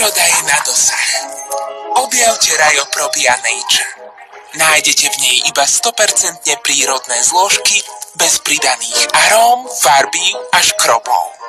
Príroda je na dosah. Objavte rajo Propia Nature. Nájdete v nej iba 100% prírodné zložky bez pridaných aróm, farbí a škrobov.